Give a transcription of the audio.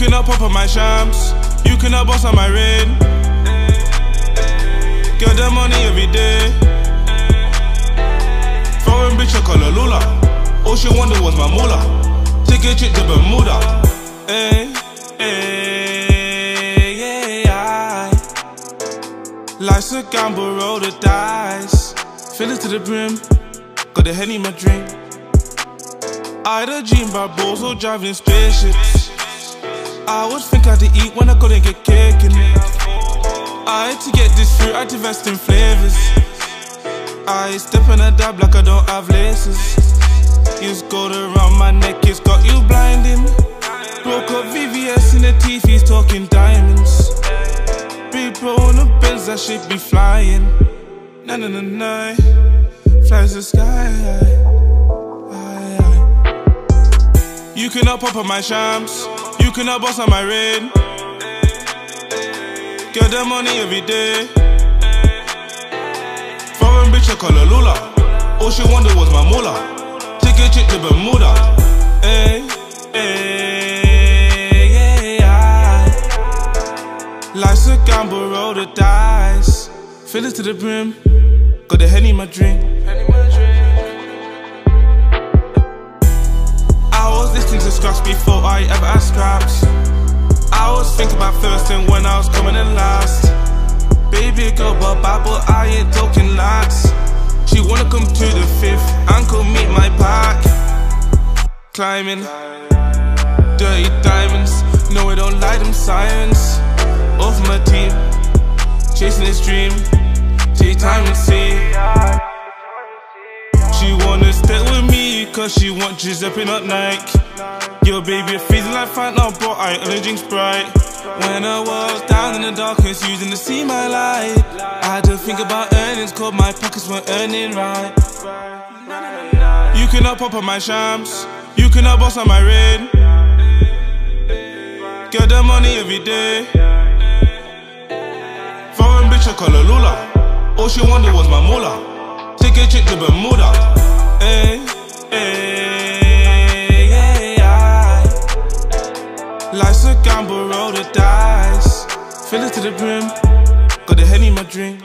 cannot pop on my shams. You cannot boss on my rain. Get the money every day. Foreign bitch, I call her Lula. All she wanted was my moolah. Take a trip to Bermuda. Hey, hey, yeah, yeah. Life's a gamble, roll the dice. Fill it to the brim. Got the henny in my drink. I had a dream about balls driving spaceships. I would think I had to eat when I couldn't get cake in it. I had to get this fruit, I had to invest in flavors. I step in a dab like I don't have laces. Use gold around my neck, it's got you blinding. Broke up VVS in the teeth, he's talking diamonds. Bro on the bills, I should be flying. Na na na na, flies the sky. You cannot pop on my shams. You cannot boss on my rain. Get the money every day. Foreign bitch, I call her Lula. All she wanted was my moolah. Take a to Bermuda. Hey, hey, yeah, yeah. Life's a gamble, roll the dice. Fill it to the brim. Got the henny in my drink. Scraps before I ever asked scraps. I was thinking about first and when I was coming in last. Baby girl, but bad, but I ain't talking lots. She wanna come to the fifth and come meet my pack. Climbing, dirty diamonds. No, I don't like them sirens. Off my team, chasing this dream. Take time to see. She wanna stay with me, cause she want Giuseppe, not Nike. Yo, baby, it feeling like Fanta, but I only drink Sprite. When I was down in the darkness, using to see my light. I had to think about earnings, cause my pockets weren't earning right. You cannot pop on my shams, you cannot boss on my rain. Get the money every day. Foreign bitch, I call her Lula. All she wanted was my moolah. Take a trip to Bermuda. Life's a gamble, roll the dice. Fill it to the brim. Got the head in my drink.